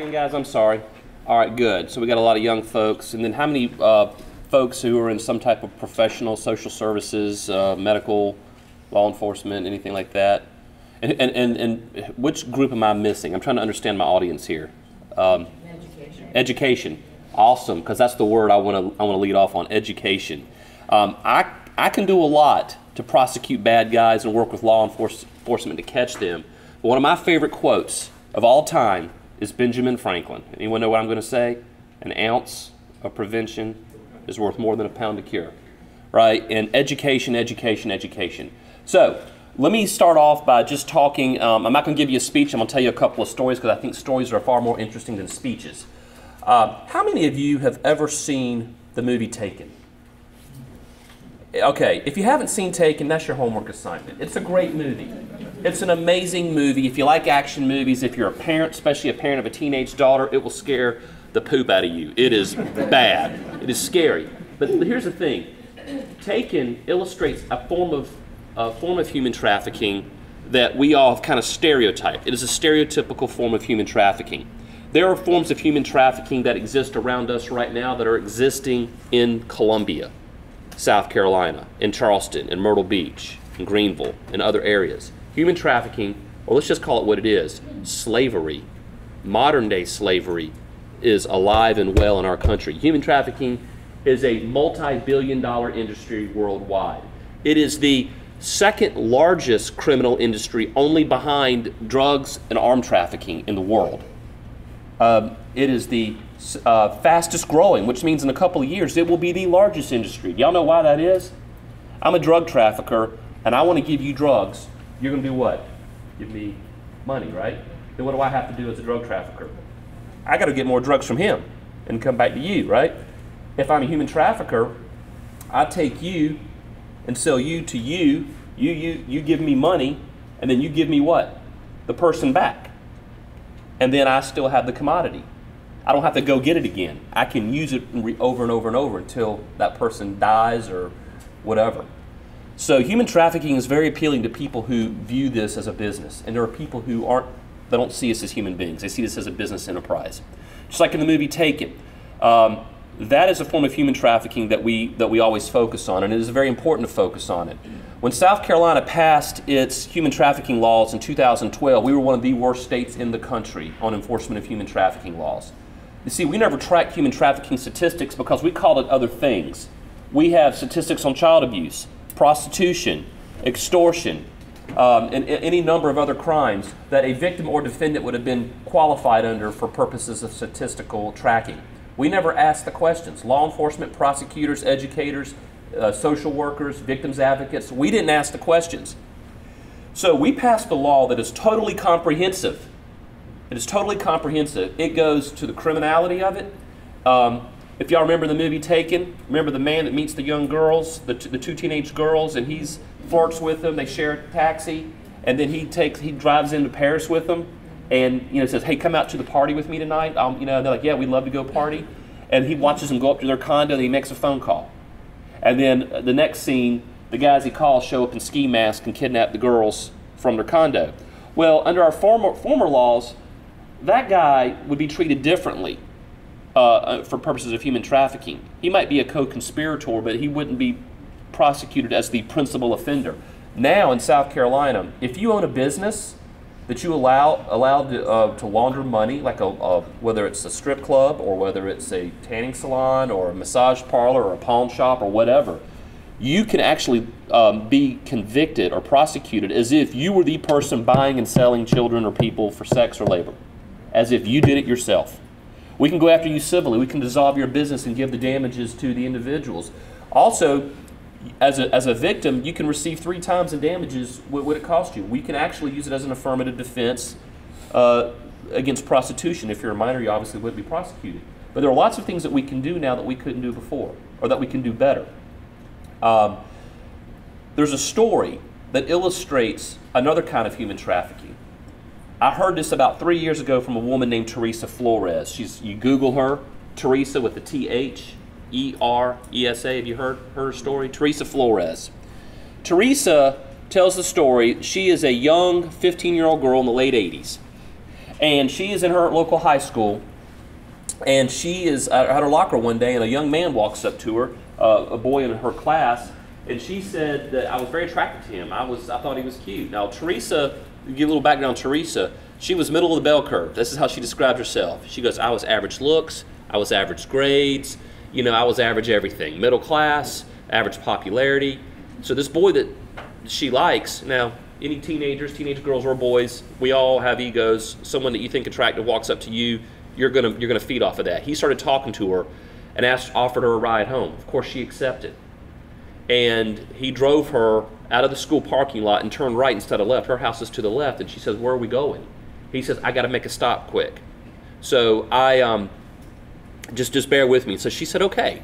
again, guys? I'm sorry. All right, good. So we got a lot of young folks, and then how many uh, folks who are in some type of professional social services, uh, medical, law enforcement, anything like that? And, and, and, and which group am I missing? I'm trying to understand my audience here. Um, Education. education, awesome, because that's the word I want to I want to lead off on. Education. Um, I I can do a lot to prosecute bad guys and work with law enforce- enforcement to catch them. But one of my favorite quotes of all time is Benjamin Franklin. Anyone know what I'm going to say? An ounce of prevention is worth more than a pound of cure. Right? And education, education, education. So let me start off by just talking. Um, I'm not going to give you a speech. I'm going to tell you a couple of stories because I think stories are far more interesting than speeches. Uh, how many of you have ever seen the movie Taken? Okay, if you haven't seen Taken, that's your homework assignment. It's a great movie. It's an amazing movie. If you like action movies, if you're a parent, especially a parent of a teenage daughter, it will scare the poop out of you. It is bad. It is scary. But here's the thing Taken illustrates a form of, a form of human trafficking that we all have kind of stereotyped. It is a stereotypical form of human trafficking. There are forms of human trafficking that exist around us right now that are existing in Columbia. South Carolina, in Charleston, in Myrtle Beach, in Greenville, and other areas. Human trafficking, or let's just call it what it is slavery, modern day slavery, is alive and well in our country. Human trafficking is a multi billion dollar industry worldwide. It is the second largest criminal industry, only behind drugs and arm trafficking in the world. Um, it is the uh, fastest growing, which means in a couple of years it will be the largest industry. Y'all know why that is? I'm a drug trafficker and I want to give you drugs. You're going to do what? Give me money, right? Then what do I have to do as a drug trafficker? I got to get more drugs from him and come back to you, right? If I'm a human trafficker, I take you and sell you to you. You you you give me money, and then you give me what? The person back. And then I still have the commodity. I don't have to go get it again. I can use it over and over and over until that person dies or whatever. So human trafficking is very appealing to people who view this as a business, and there are people who aren't. They don't see us as human beings. They see this as a business enterprise. Just like in the movie Taken, um, that is a form of human trafficking that we that we always focus on, and it is very important to focus on it. When South Carolina passed its human trafficking laws in 2012, we were one of the worst states in the country on enforcement of human trafficking laws. You see, we never track human trafficking statistics because we called it other things. We have statistics on child abuse, prostitution, extortion, um, and, and any number of other crimes that a victim or defendant would have been qualified under for purposes of statistical tracking. We never asked the questions. Law enforcement, prosecutors, educators, uh, social workers, victims advocates, we didn't ask the questions. So we passed a law that is totally comprehensive. It is totally comprehensive. It goes to the criminality of it. Um, if y'all remember the movie Taken, remember the man that meets the young girls, the, the two teenage girls, and he's flirts with them. They share a taxi, and then he takes he drives into Paris with them, and you know says, "Hey, come out to the party with me tonight." Um, you know, they're like, "Yeah, we'd love to go party." And he watches them go up to their condo, and he makes a phone call. And then uh, the next scene, the guys he calls show up in ski masks and kidnap the girls from their condo. Well, under our former, former laws, that guy would be treated differently uh, uh, for purposes of human trafficking. He might be a co conspirator, but he wouldn't be prosecuted as the principal offender. Now in South Carolina, if you own a business that you allow allowed to, uh, to launder money, like a, a whether it's a strip club or whether it's a tanning salon or a massage parlor or a pawn shop or whatever, you can actually um, be convicted or prosecuted as if you were the person buying and selling children or people for sex or labor, as if you did it yourself. We can go after you civilly. We can dissolve your business and give the damages to the individuals. Also, as a, as a victim, you can receive three times the damages what it cost you. We can actually use it as an affirmative defense uh, against prostitution. If you're a minor, you obviously wouldn't be prosecuted. But there are lots of things that we can do now that we couldn't do before, or that we can do better. Um, there's a story that illustrates another kind of human trafficking. I heard this about three years ago from a woman named Theresa Flores. She's you Google her, Theresa with the T H E R E S A. Have you heard her story? Theresa Flores. Theresa tells the story. She is a young 15 year old girl in the late 80s. And she is in her local high school, and she is at her locker one day, and a young man walks up to her, uh, a boy in her class, and she said that I was very attracted to him. I was, I thought he was cute. Now, Theresa, give a little background Theresa, she was middle of the bell curve. This is how she described herself. She goes, I was average looks, I was average grades, you know, I was average everything. Middle class, average popularity. So this boy that she likes, now, any teenagers, teenage girls or boys, we all have egos. Someone that you think attractive walks up to you, you're gonna you're gonna feed off of that. He started talking to her and asked offered her a ride home. Of course she accepted. And he drove her out of the school parking lot and turn right instead of left. Her house is to the left, and she says, Where are we going? He says, I gotta make a stop quick. So I um just just bear with me. So she said, Okay.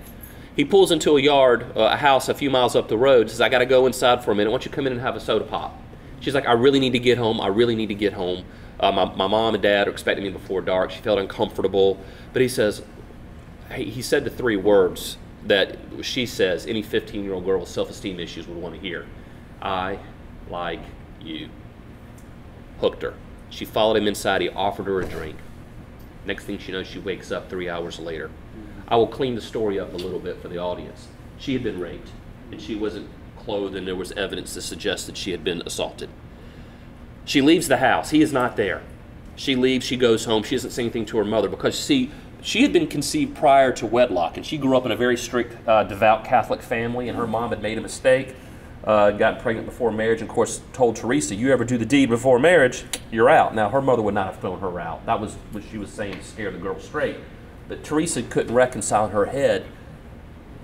He pulls into a yard, uh, a house a few miles up the road, says, I gotta go inside for a minute. Why don't you come in and have a soda pop? She's like, I really need to get home. I really need to get home. Uh, my, my mom and dad are expecting me before dark. She felt uncomfortable. But he says, he, he said the three words that she says any 15 year old girl with self esteem issues would want to hear I like you. Hooked her. She followed him inside. He offered her a drink. Next thing she knows, she wakes up three hours later. I will clean the story up a little bit for the audience. She had been raped, and she wasn't clothed, and there was evidence to suggest that she had been assaulted. She leaves the house. He is not there. She leaves, she goes home. She doesn't say anything to her mother because, see, she had been conceived prior to wedlock, and she grew up in a very strict, uh, devout Catholic family, and her mom had made a mistake, uh, got pregnant before marriage, and of course told Theresa, "You ever do the deed before marriage, you're out." Now her mother would not have thrown her out. That was what she was saying to scare the girl straight. But Theresa couldn't reconcile in her head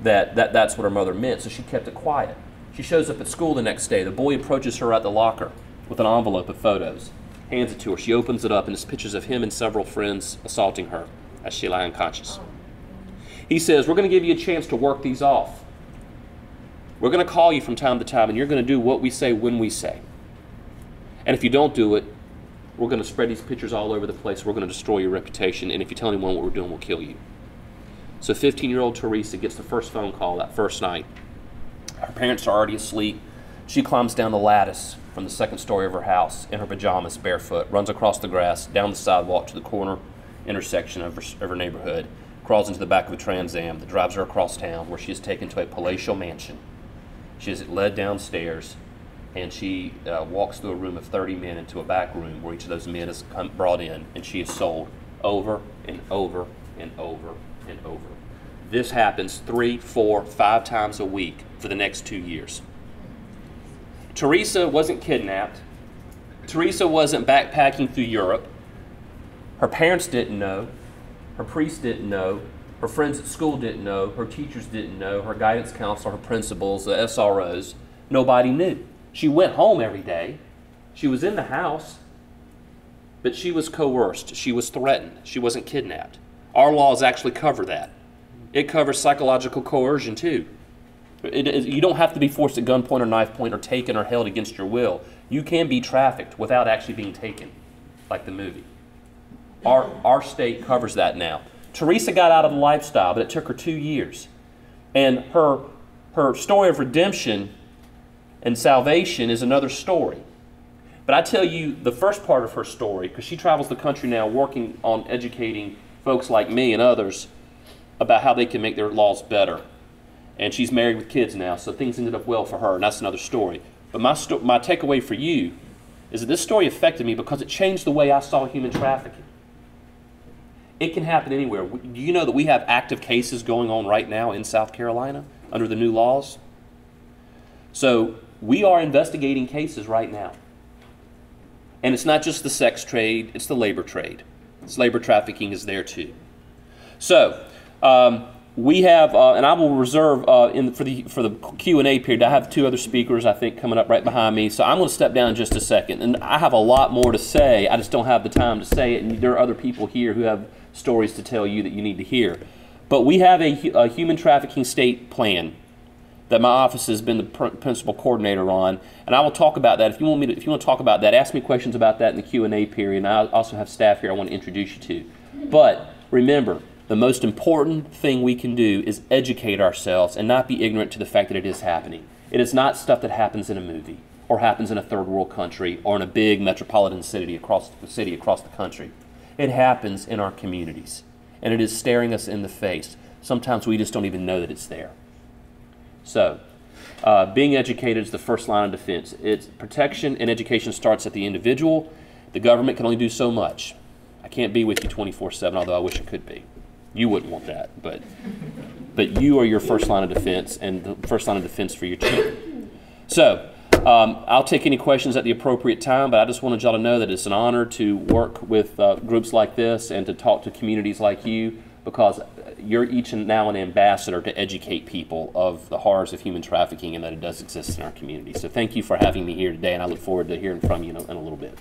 that, that that's what her mother meant, so she kept it quiet. She shows up at school the next day. The boy approaches her at the locker with an envelope of photos, hands it to her. She opens it up, and it's pictures of him and several friends assaulting her as she lay unconscious. He says, We're going to give you a chance to work these off. We're going to call you from time to time, and you're going to do what we say when we say. And if you don't do it, we're going to spread these pictures all over the place. We're going to destroy your reputation. And if you tell anyone what we're doing, we'll kill you. So 15 year old Theresa gets the first phone call that first night. Her parents are already asleep. She climbs down the lattice from the second story of her house in her pajamas, barefoot, runs across the grass, down the sidewalk to the corner intersection of her, of her neighborhood, crawls into the back of a Trans Am that drives her across town, where she is taken to a palatial mansion. She is led downstairs, and she uh, walks through a room of 30 men into a back room where each of those men is come, brought in, and she is sold over and over and over and over. This happens three, four, five times a week for the next two years. Theresa wasn't kidnapped. Theresa wasn't backpacking through Europe. Her parents didn't know. Her priest didn't know. Her friends at school didn't know. Her teachers didn't know. Her guidance counselor, her principals, the SROs, nobody knew. She went home every day. She was in the house. But she was coerced. She was threatened. She wasn't kidnapped. Our laws actually cover that. It covers psychological coercion too. It, it, you don't have to be forced at gunpoint or knife point or taken or held against your will. You can be trafficked without actually being taken, like the movie. Our, our state covers that now. Theresa got out of the lifestyle, but it took her two years. And her, her story of redemption and salvation is another story. But I tell you the first part of her story, because she travels the country now working on educating folks like me and others about how they can make their laws better. And she's married with kids now, so things ended up well for her, and that's another story. But my, sto- my takeaway for you is that this story affected me because it changed the way I saw human trafficking. It can happen anywhere. Do you know that we have active cases going on right now in South Carolina under the new laws? So we are investigating cases right now. And it's not just the sex trade, it's the labor trade. It's labor trafficking is there too. So, um, we have, uh, and I will reserve uh, in for the for the Q and A period. I have two other speakers I think coming up right behind me, so I'm going to step down in just a second. And I have a lot more to say. I just don't have the time to say it. And there are other people here who have stories to tell you that you need to hear. But we have a, a human trafficking state plan that my office has been the pr- principal coordinator on, and I will talk about that. If you want me to, if you want to talk about that, ask me questions about that in the Q and A period. And I also have staff here I want to introduce you to. But remember the most important thing we can do is educate ourselves and not be ignorant to the fact that it is happening. It is not stuff that happens in a movie or happens in a third world country or in a big metropolitan city across the city across the country. It happens in our communities, and it is staring us in the face. Sometimes we just don't even know that it's there. So, uh, being educated is the first line of defense. It's protection and education starts at the individual. The government can only do so much. I can't be with you 24/7, although I wish I could be. You wouldn't want that, but but you are your first line of defense and the first line of defense for your team. So, um, I'll take any questions at the appropriate time, but I just wanted y'all to know that it's an honor to work with uh, groups like this and to talk to communities like you because you're each now an ambassador to educate people of the horrors of human trafficking and that it does exist in our community. So thank you for having me here today, and I look forward to hearing from you in a, in a little bit.